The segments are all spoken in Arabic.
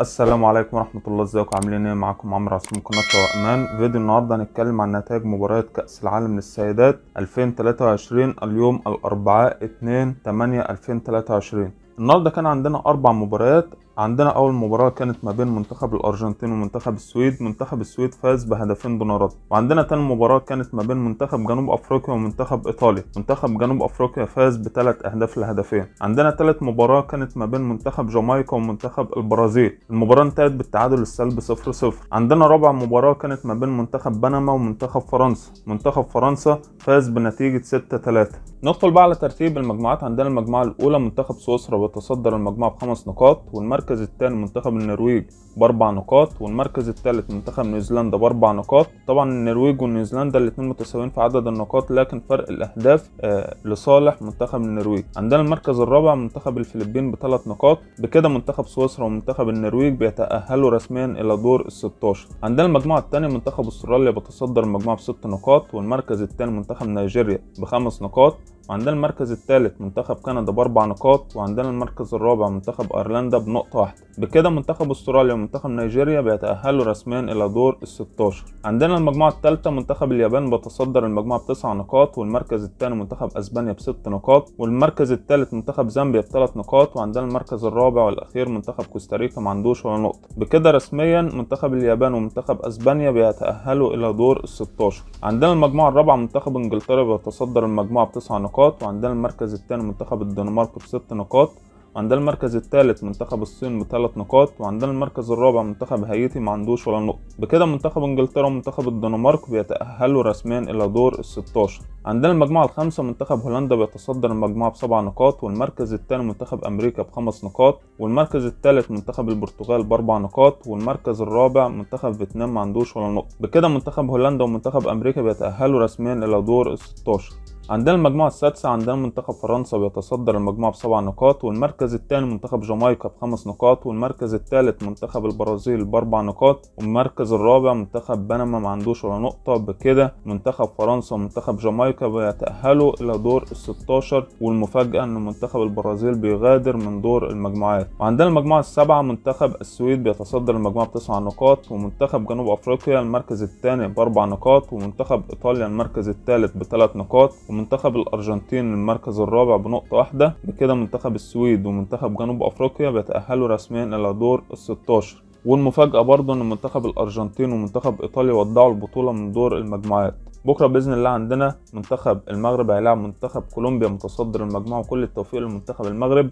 السلام عليكم ورحمة الله. ازيكم؟ عاملين إيه؟ معاكم عمرو عاصم قناة أمان. فيديو النهاردة هنتكلم عن نتائج مباريات كأس العالم للسيدات 2023 اليوم الأربعاء 2 8 2023 النهاردة كان عندنا أربع مباريات. عندنا أول مباراة كانت ما بين منتخب الأرجنتين ومنتخب السويد. منتخب السويد فاز بهدفين دون رد وعندنا تاني مباراة كانت ما بين منتخب جنوب أفريقيا ومنتخب إيطاليا. منتخب جنوب أفريقيا فاز بثلاث أهداف لهدفين. عندنا تالت مباراة كانت ما بين منتخب جامايكا ومنتخب البرازيل. المباراة انتهت بالتعادل السلبي 0 0 عندنا رابع مباراة كانت ما بين منتخب بنما ومنتخب فرنسا. منتخب فرنسا فاز بنتيجة 6 3 ندخل بقى على ترتيب المجموعات. عندنا المجموعة الأولى منتخب سويسرا بيتصدر المجموعة بخمس نقاط. والمركز الثاني منتخب النرويج بأربع نقاط والمركز الثالث منتخب نيوزيلندا بأربع نقاط. طبعا النرويج ونيوزيلندا الاتنين متساويين في عدد النقاط لكن فرق الأهداف آه لصالح منتخب النرويج. عندنا المركز الرابع منتخب الفلبين بثلاث نقاط. بكده منتخب سويسرا ومنتخب النرويج بيتأهلوا رسميا إلى دور ال 16 عندنا المجموعة الثانية منتخب أستراليا بتصدر المجموعة بست نقاط والمركز الثاني منتخب نيجيريا بخمس نقاط. وعندنا المركز الثالث منتخب كندا بأربع نقاط وعندنا المركز الرابع منتخب أيرلندا بنقطة واحدة. بكده منتخب أستراليا ومنتخب نيجيريا بيتأهلوا رسميا إلى دور ال 16 عندنا المجموعة الثالثة منتخب اليابان بتصدر المجموعة بتسع نقاط والمركز الثاني منتخب أسبانيا بست نقاط والمركز الثالث منتخب زامبيا بثلاث نقاط وعندنا المركز الرابع والأخير منتخب كوستاريكا ما عندوش ولا نقطة. بكده رسميا منتخب اليابان ومنتخب أسبانيا بيتأهلوا إلى دور ال 16 عندنا المجموعة الرابعة منتخب إنجلترا بيتصدر المجموعة بتسع نقاط. وعندنا المركز الثاني منتخب الدنمارك بست نقاط وعندنا المركز الثالث منتخب الصين بثلاث نقاط وعندنا المركز الرابع منتخب هايتي ما عندوش ولا نقطة. بكده منتخب إنجلترا ومنتخب الدنمارك بيتأهلوا رسميا إلى دور ال 16 عندنا المجموعة الخامسة منتخب هولندا بيتصدر المجموعة بسبع نقاط والمركز الثاني منتخب أمريكا بخمس نقاط والمركز الثالث منتخب البرتغال بأربع نقاط والمركز الرابع منتخب فيتنام ما عندوش ولا نقطة. بكده منتخب هولندا ومنتخب أمريكا بيتأهلوا رسميا إلى دور ال 16 عندنا المجموعة السادسة عندنا منتخب فرنسا بيتصدر المجموعة بسبع نقاط والمركز الثاني منتخب جامايكا بخمس نقاط والمركز الثالث منتخب البرازيل بأربع نقاط والمركز الرابع منتخب بنما ما عندوش ولا نقطة. بكده منتخب فرنسا ومنتخب جامايكا بيتأهلوا إلى دور ال 16 والمفاجأة إن منتخب البرازيل بيغادر من دور المجموعات. وعندنا المجموعة السابعة منتخب السويد بيتصدر المجموعة بتسع نقاط ومنتخب جنوب أفريقيا المركز الثاني بأربع نقاط ومنتخب إيطاليا المركز الثالث بثلاث نقاط ومنتخب الأرجنتين المركز الرابع بنقطة واحدة بكده منتخب السويد ومنتخب جنوب أفريقيا بيتأهلوا رسميا إلى دور ال 16 والمفاجأة برضه إن منتخب الأرجنتين ومنتخب إيطاليا ودعوا البطولة من دور المجموعات. بكرة بإذن الله عندنا منتخب المغرب هيلاعب منتخب كولومبيا متصدر المجموعة وكل التوفيق لمنتخب المغرب.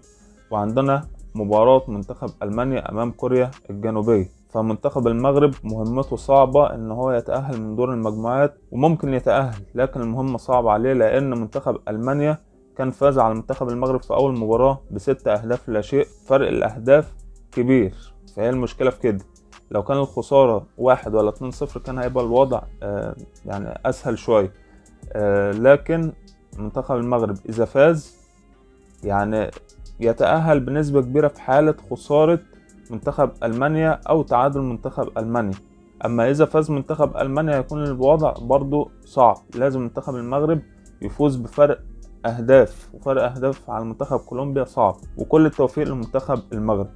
وعندنا مباراة منتخب ألمانيا أمام كوريا الجنوبية. فمنتخب المغرب مهمته صعبة إن هو يتأهل من دور المجموعات وممكن يتأهل لكن المهمة صعبة عليه لأن منتخب ألمانيا كان فاز على منتخب المغرب في أول مباراة بست أهداف لا شيء فرق الأهداف كبير. فهي المشكلة في كده. لو كان الخسارة واحد ولا اتنين صفر كان هيبقى الوضع آه يعني أسهل شوية. آه لكن منتخب المغرب إذا فاز يعني يتأهل بنسبة كبيرة في حالة خسارة منتخب ألمانيا أو تعادل منتخب ألمانيا. أما إذا فاز منتخب ألمانيا هيكون الوضع برضو صعب. لازم منتخب المغرب يفوز بفرق أهداف وفرق أهداف على منتخب كولومبيا صعب وكل التوفيق لمنتخب المغرب.